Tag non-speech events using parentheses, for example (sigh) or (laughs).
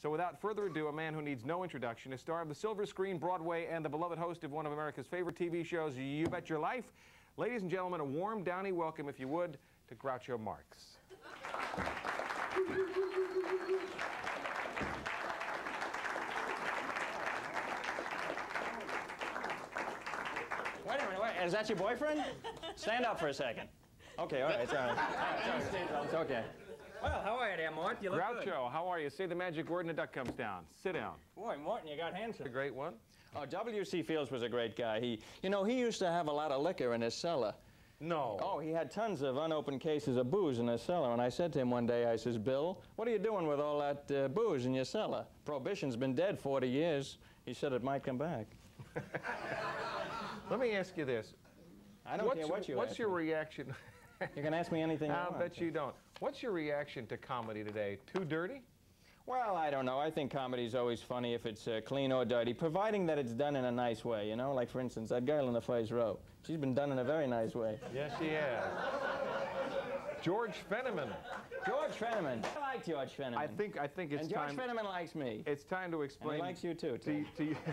So without further ado, a man who needs no introduction, a star of the silver screen, Broadway, and the beloved host of one of America's favorite TV shows, You Bet Your Life. Ladies and gentlemen, a warm Downey welcome, if you would, to Groucho Marx. Wait a minute, wait, is that your boyfriend? Stand up for a second. Okay, all right, it's all right. It's okay. Well, how are you there, Mort? You look good. Groucho, how are you? Say the magic word and a duck comes down. Sit down. Boy, Morton, you got A great one. Oh, W.C. Fields was a great guy. He, you know, he used to have a lot of liquor in his cellar. No. Oh, he had tons of unopened cases of booze in his cellar. And I said to him one day, I says, Bill, what are you doing with all that uh, booze in your cellar? Prohibition's been dead 40 years. He said it might come back. (laughs) Let me ask you this. I don't what's care what you what's your me. reaction? You can ask me anything you I'll want. bet you don't. What's your reaction to comedy today? Too dirty? Well, I don't know. I think comedy's always funny if it's uh, clean or dirty, providing that it's done in a nice way, you know? Like, for instance, that girl in the first row. She's been done in a very nice way. Yes, she has. George Fenneman. George Fenneman. I like George Fenneman. I think I think it's and George time. Fenneman likes me. It's time to explain. He likes you too, To, to you. (laughs)